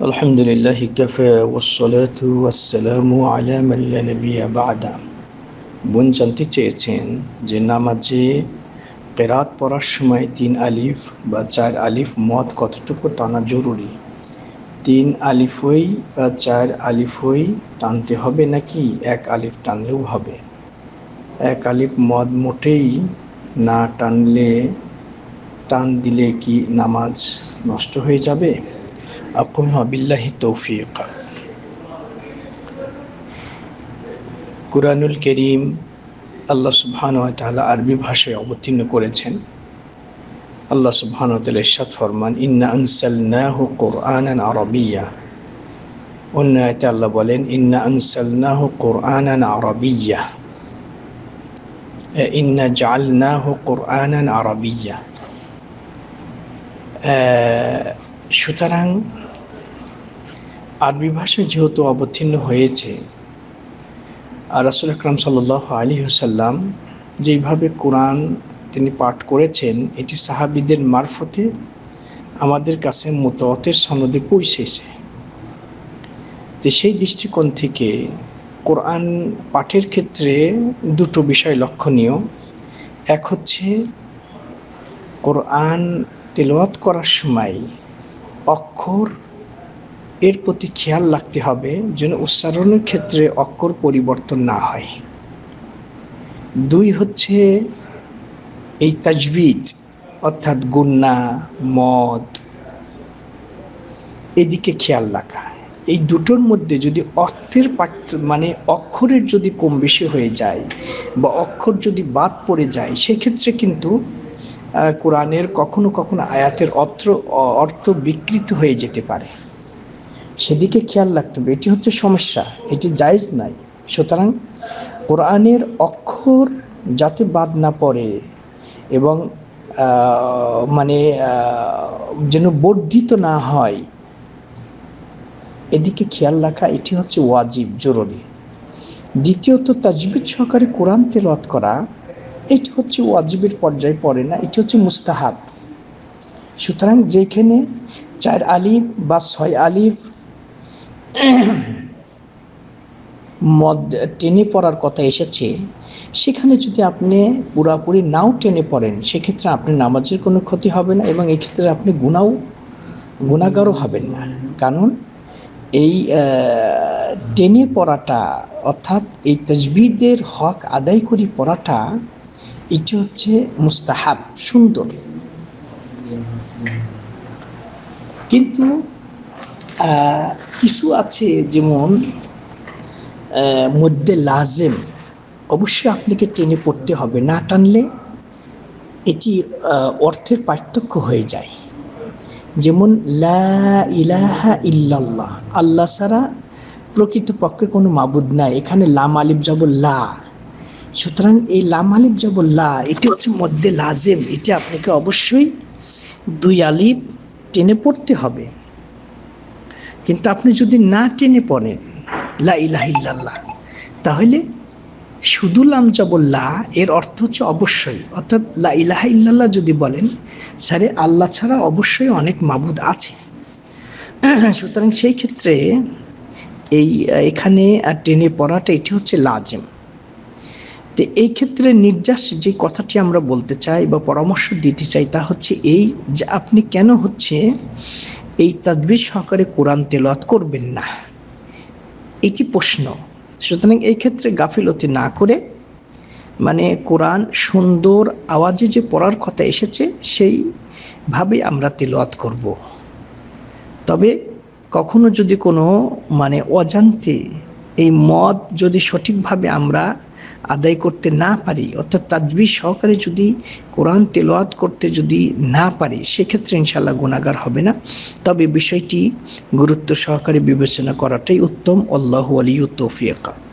الحمد لله كفى والصلاة والسلام على من لا نبي بعد বোন জানতে চেয়েছেন যে নামাজে কেরাত পড়ার সময় তিন আলিফ বা চার আলিফ মদ কতটুকু টানা জরুরি তিন আলিফই বা চার আলিফই টানতে হবে নাকি এক আলিফ টানলেও হবে এক আলিফ মদ মোটেই না টানলে টান দিলে কি নামাজ নষ্ট হয়ে যাবে আকুল বিল্লাহি তৌফিক কুরআনুল করিম আল্লাহ সুবহান তাআলা আরবি ভাষায় অবতীর্ণ করেছেন। আল্লাহ সুবহান তাআলা ইরশাদ ফরমান, ইন্না আনসালনাহু কুরআনান আরাবিয়্যা অন্য আয়াতে আল্লাহ বলেন, ইন্না আনসালনাহু কুরআনান আরাবিয়্যা ইন্না জাআলনাহু কুরআনান আরাবিয়্যা সুতরাং আরবি ভাষা যেহেতু অবতীর্ণ হয়েছে, আর রাসুল আকরাম সাল আলী হুসাল্লাম যেইভাবে কোরআন তিনি পাঠ করেছেন, এটি সাহাবিদের মারফতে আমাদের কাছে মোততের সনদে পৌঁছেছে। তো সেই দৃষ্টিকোণ থেকে কোরআন পাঠের ক্ষেত্রে দুটো বিষয় লক্ষণীয়। এক হচ্ছে, কোরআন তেলাওয়াত করার সময় অক্ষর এর প্রতি খেয়াল রাখতে হবে যেন উচ্চারণের ক্ষেত্রে অক্ষর পরিবর্তন না হয়। দুই হচ্ছে এই তাজবিদ, অর্থাৎ গুন্না, মদ, এদিকে খেয়াল রাখা। এই দুটোর মধ্যে যদি অর্থের মানে অক্ষরের যদি কম বেশি হয়ে যায় বা অক্ষর যদি বাদ পড়ে যায়, সেক্ষেত্রে কিন্তু কোরআনের কখনো কখনো আয়াতের অর্থ অর্থ বিকৃত হয়ে যেতে পারে। সেদিকে খেয়াল রাখতে হবে। এটি হচ্ছে সমস্যা। এটি জায়জ নাই। সুতরাং কোরআনের অক্ষর যাতে বাদ না পড়ে এবং মানে যেন বর্ধিত না হয়, এদিকে খেয়াল রাখা, এটি হচ্ছে ওয়াজিব, জরুরি। দ্বিতীয়ত তাজবিদ সহকারে কোরআন তেলত করা, এটি হচ্ছে ওয়াজিবের পর্যায়ে পড়ে না, এটি হচ্ছে মুস্তাহাব। সুতরাং যেখানে চার আলিফ বা ছয় আলিফ মদ টেনে পড়ার কথা এসেছে। সেখানে যদি আপনি পুরাপুরি নাও টেনে পড়েন, সেক্ষেত্রে আপনি নামাজের কোনো ক্ষতি হবে না এবং এই ক্ষেত্রে আপনি গুণাও গুণাগারও হবেন না। কারণ এই টেনে পড়াটা অর্থাৎ এই তজবিদের হক আদায় করি পড়াটা, এটি হচ্ছে মুস্তাহাব, সুন্দর। কিন্তু কিছু আছে যেমন মধ্যে লাজেম। অবশ্যই আপনাকে টেনে পড়তে হবে। না টানলে এটি অর্থের পার্থক্য হয়ে যায়। যেমন, লা ইলাহা ইল্লাল্লাহ। আল্লাহ ছাড়া প্রকৃতপক্ষে কোনো মাবুদ নাই। এখানে লাম আলিফ যাব লা। সুতরাং এই লাম আলিফ যাব লা, এটি হচ্ছে মধ্যে লাজেম। এটি আপনাকে অবশ্যই দুই আলিফ টেনে পড়তে হবে। কিন্তু আপনি যদি না টেনে পড়েন, লা ইলাহিল্লাহ তাহলে শুধু লাম লা, এর অর্থ হচ্ছে অবশ্যই। অর্থাৎ লা ইলাহা ইল্লাল্লাহ যদি বলেন, স্যারে আল্লাহ ছাড়া অবশ্যই অনেক মাবুদ আছে। সুতরাং সেই ক্ষেত্রে এই, এখানে টেনে পড়াটা, এটি হচ্ছে লাজেম। তো এই ক্ষেত্রে নির্যাস যে কথাটি আমরা বলতে চাই বা পরামর্শ দিতে চাই, তা হচ্ছে এই যে আপনি কেন হচ্ছে এই তাদবির সহকারে কোরআন তেলত করবেন না। এটি প্রশ্ন। সুতরাং এই ক্ষেত্রে গাফিলতি না করে মানে কোরআন সুন্দর আওয়াজে যে পড়ার কথা এসেছে সেইভাবে আমরা তেলোয়াত করব। তবে কখনো যদি কোনো মানে অজান্তে এই মদ যদি সঠিকভাবে আমরা আদায় করতে না পারি, অর্থাৎ তাজবি সহকারে যদি কোরআন তেলোয়াত করতে যদি না পারি, সেক্ষেত্রে ইনশাল্লাহ গুণাগার হবে না। তবে বিষয়টি গুরুত্ব সহকারে বিবেচনা করাটাই উত্তম। আল্লাহ আলী তৌফিকা।